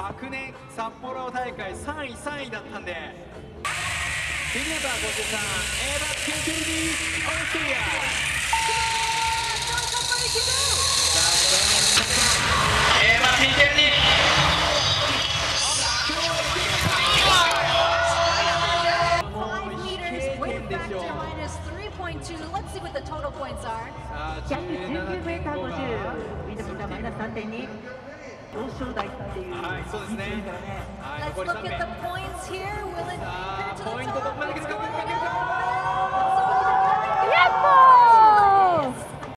昨年札幌大会3位3位だったんでフィギュア53エヴァ・ピンケルディ・オーストリアエヴァ・ピンケルディ Five meters, weight factor minus 3.2. Let's see what the total points are. さあ約19メーター17.5 50ウィンドミルがマイナス3.2はいそうですね位置からねはい Let's 残り look 3名 at the points here. Will it